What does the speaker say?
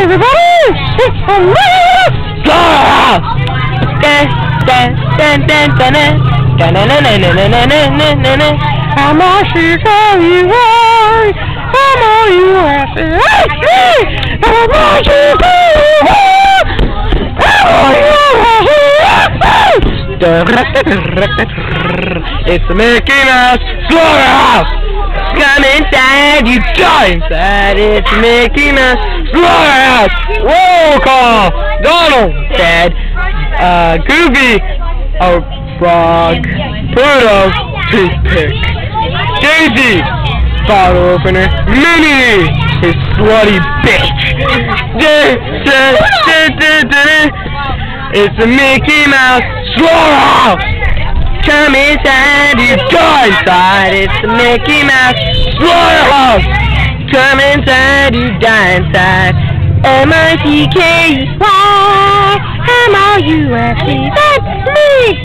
Hey everybody! It's a little... How much you tell you why? How much you ask me? How much you tell you why? How much you ask me? It's Mickey Mouse Slaughterhouse! Come inside, you go inside, it's Mickey Mouse Slaughterhouse! Roll call! Donald, Dad, uh, Goofy, a frog, Pluto, toothpick, Daisy, bottle opener, Minnie, his slutty bitch! It's a Mickey Mouse. Slaughterhouse! Come inside, you go inside, it's the Mickey Mouse. Slaughterhouse! Come inside, you die inside. M-I-C-K-Y, M-O-U-S-E, that's me!